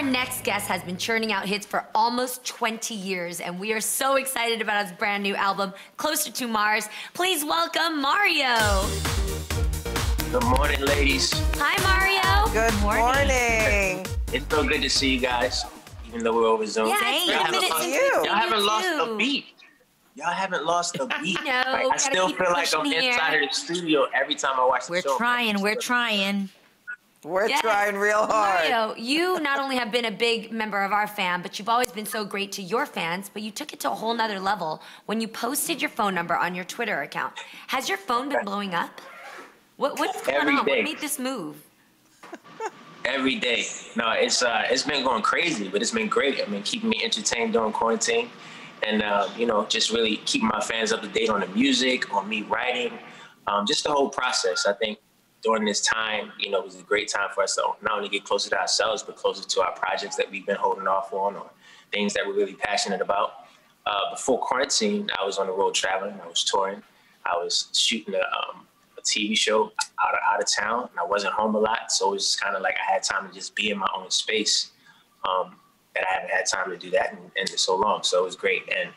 Our next guest has been churning out hits for almost 20 years, and we are so excited about his brand new album, Closer to Mars. Please welcome Mario. Good morning, ladies. Hi, Mario. Good morning. It's so good to see you guys, even though we're over Zoom. Yeah, it's been Y'all haven't lost- you. we've Y'all haven't you lost too. a beat. Y'all haven't lost a beat. know, Like, I still feel like I'm inside of the studio every time I watch the We're show. trying, we're trying. We're We're yes. trying real hard. Mario, you not only have been a big member of our fan, but you've always been so great to your fans, but you took it to a whole nother level when you posted your phone number on your Twitter account. Has your phone been blowing up? What, what's going Every on? day. What made this move? Every day. No, it's uh, it's been going crazy, but it's been great. I mean, keeping me entertained during quarantine, and uh, you know, just really keeping my fans up to date on the music, on me writing, um, just the whole process. I think during this time, you know, it was a great time for us to not only get closer to ourselves, but closer to our projects that we've been holding off on, or things that we're really passionate about. Uh, before quarantine, I was on the road traveling. I was touring. I was shooting a, um, a TV show out of, out of town, and I wasn't home a lot. So it was kind of like I had time to just be in my own space. Um, that I haven't had time to do that in, in so long. So it was great. And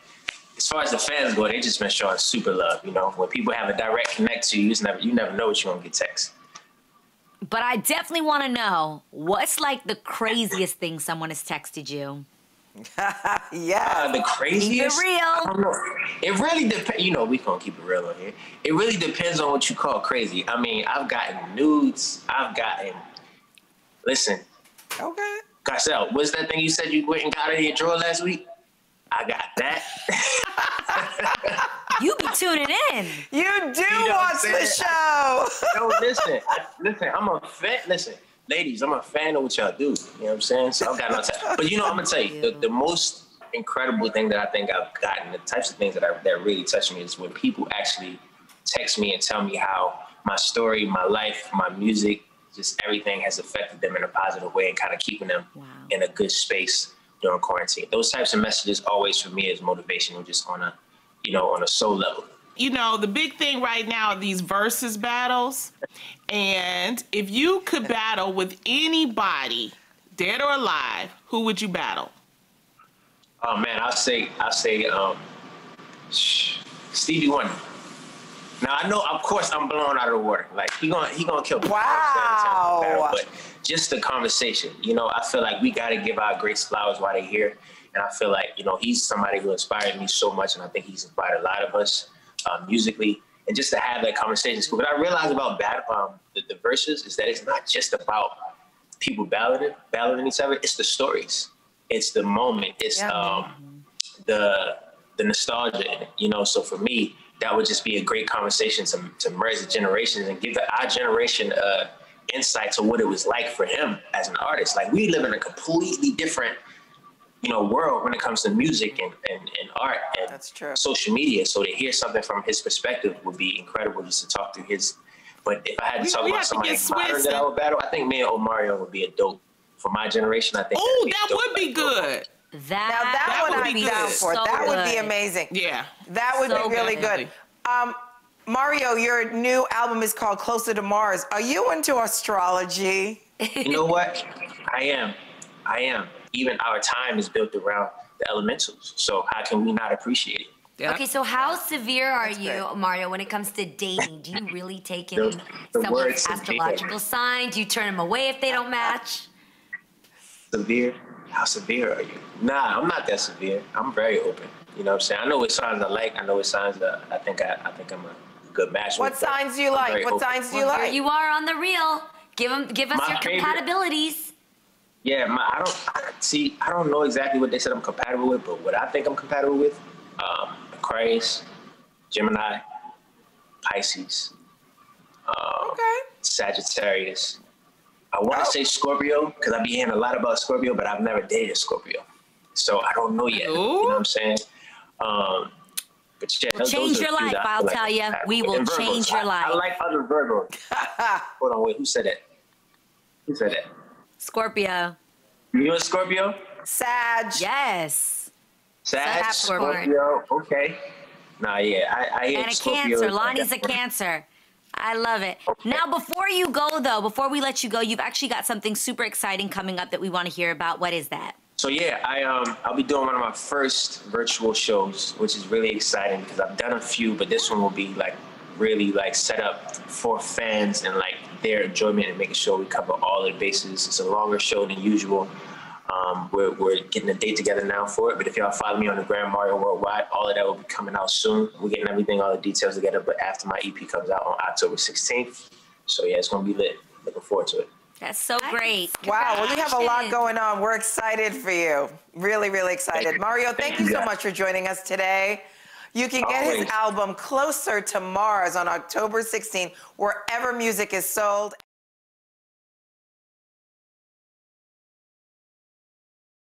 as far as the fans go, they just been showing super love. You know, when people have a direct connect to you, it's never you never know what you're gonna get text. But I definitely want to know what's like the craziest thing someone has texted you. Yeah. Uh, the craziest. real. I don't know. It really depends. You know, we gonna keep it real on here. It really depends on what you call crazy. I mean, I've gotten nudes. I've gotten. Listen, Okay. Garcelle, what's that thing you said you went and got out of your drawer last week? I got that. You be tuning in. You do know watch the saying? show. No, listen, I, listen. I'm a fan. Listen, ladies, I'm a fan of what y'all do. You know what I'm saying? So I've got no time. But you know, I'm gonna tell you the, the most incredible thing that I think I've gotten, the types of things that I, that really touch me is when people actually text me and tell me how my story, my life, my music, just everything has affected them in a positive way and kind of keeping them Wow. in a good space during quarantine. Those types of messages always for me is motivational, just on a, you know, on a soul level. you know, the big thing right now are these Verzuz battles. And if you could battle with anybody, dead or alive, who would you battle? Oh man, I'll say I'll say um, Stevie Wonder. Now I know, of course, I'm blown out of the water. Like he gonna he gonna kill me. Wow. But just the conversation, you know, I feel like we got to give our greats flowers while they're here. And I feel like you know he's somebody who inspired me so much, and I think he's inspired a lot of us um, musically. And just to have that conversation, cool. What I realized about bad, um, the, the Verzuz is that it's not just about people battling battling each other. It's the stories. It's the moment. It's Yeah. um, the the nostalgia in it. You know, so for me, that would just be a great conversation to to merge the generations and give the, our generation uh, insight to what it was like for him as an artist. Like we live in a completely different you know world when it comes to music and, and, and art and That's true. social media. So to hear something from his perspective would be incredible just to talk through his. But if I had to We- talk we about have to somebody modern that I would battle, I think me and Omarion would be a dope for my generation. I think. Oh, that'd dope would be like, good. That, Now that, That one would I'd be be down good. for. So that would be amazing. Yeah. That would So be really good. good. Um, Mario, your new album is called Closer to Mars. Are you into astrology? You know what? I am. I am. Even our time is built around the elementals. So how can we not appreciate it? Yeah. Okay, so how severe are That's you, great. Mario, when it comes to dating? Do you really take in The- the word someone's severe. astrological sign? Do you turn them away if they don't match? Severe? How severe are you? Nah, I'm not that severe. I'm very open. You know what I'm saying? I know what signs I like. I know what signs that I think I, I think I'm a good match What with. but signs do you I'm like? What open. signs do you Well, like? you are on the reel. Give them, give us My your favorite- compatibilities. Yeah, my, I don't I, see. I don't know exactly what they said I'm compatible with, but what I think I'm compatible with: um, Aquarius, Gemini, Pisces, um, okay. Sagittarius. I want to Oh. say Scorpio because I be hearing a lot about Scorpio, but I've never dated a Scorpio, so I don't know yet. You know what I'm saying? Um, but yeah, We'll change your life, I I'll like tell I'm ya. compatible We will And Virgos. change your I- life. I like other Virgos. Hold on, wait, who said that? Who said that? Scorpio. You a Scorpio? Sag. Yes. Sag, Capricorn. Scorpio. Okay. Nah, yeah, I, I hear And a Scorpio Cancer. Loni's a. Cancer. I love it. Now, before you go, though, before we let you go, you've actually got something super exciting coming up that we want to hear about. What is that? So yeah, I um I'll be doing one of my first virtual shows, which is really exciting because I've done a few, but this one will be like really like set up for fans and like their enjoyment and making sure we cover all the bases. It's a longer show than usual. Um, we're, we're getting a date together now for it, but if y'all follow me on the Gram Mario Worldwide, all of that will be coming out soon. We're getting everything, all the details together, but after my EP comes out on October 16th. So yeah, it's gonna be lit. Looking forward to it. That's so great. Wow, well, you have a lot going on. We're excited for you. Really, really excited. Thank. Mario, thank Thank you you, so much for joining us today. You can oh, get his album Closer to Mars on October 16th, wherever music is sold.